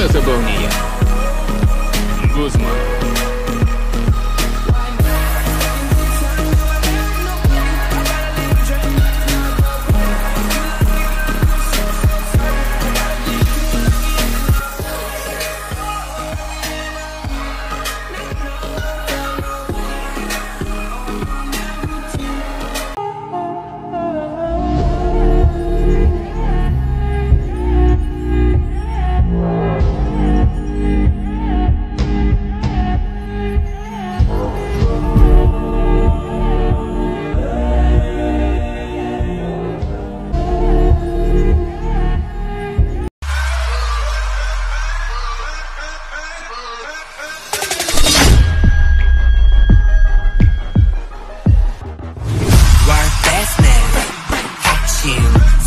Ezegonia, Guzman.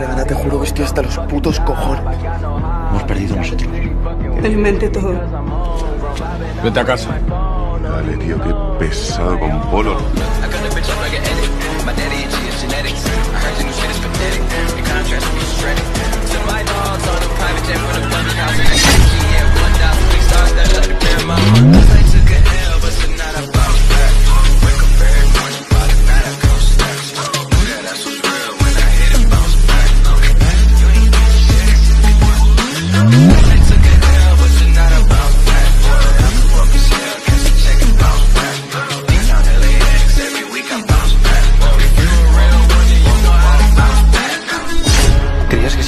Te juro que estoy hasta los putos cojones. Hemos perdido nosotros. Me lo inventé todo. Vete a casa. Dale, tío, qué pesado con polo.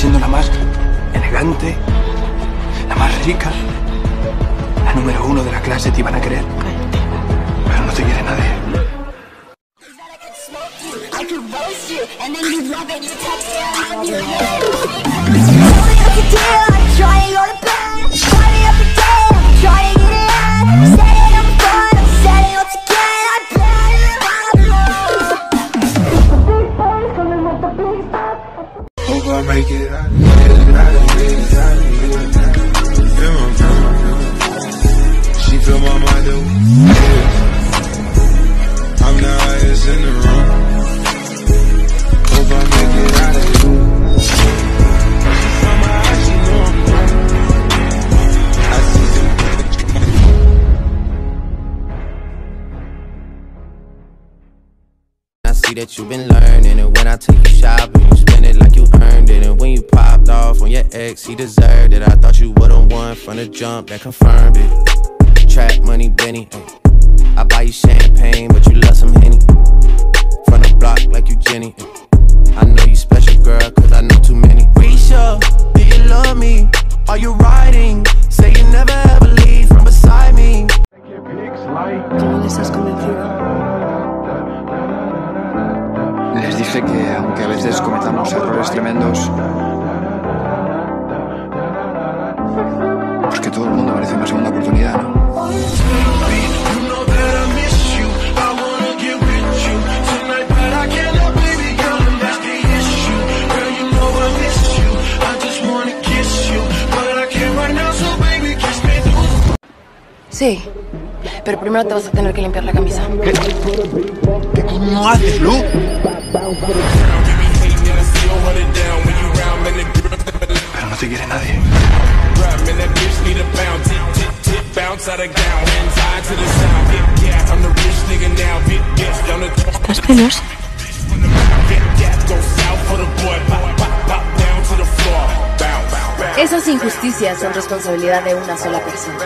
Siendo la más elegante, la más rica, la número uno de la clase te iban a querer. Pero no te quiere nadie. Make it out. Of here, out of here. Feel my. She feel my mind. I'm the highest in the room. Hope I make it out of here. My I see that you've been learning, and when I take you shopping, off on your ex, he deserved it. I thought you would've won from the jump that confirmed it. Trap money, Benny. ay. I buy you champagne, but you love some henny. From the block like you Jenny. I know you special, girl, cause I know too many. Risha, do you love me? Are you riding? Say you never ever leave from beside me. Les dije que aunque a veces cometamos errores tremendos, todo el mundo merece una segunda oportunidad. Sí, pero primero te vas a tener que limpiar la camisa. ¿Qué? ¿Qué coño haces, Pero no te quiere nadie. Esas injusticias son responsabilidad de una sola persona.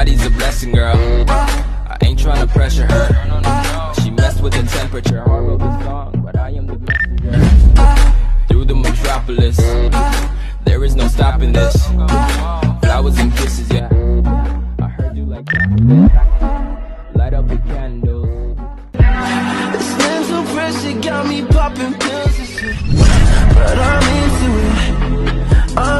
Body's a blessing, girl. I ain't tryna pressure her. She messed with the temperature. Heart wrote the song, but I am the messenger. Through the metropolis, there is no stopping this. Flowers and kisses, yeah. I heard you like chocolate. Light up the candles. This mental pressure got me popping pills and shit. But I'm into it. I'm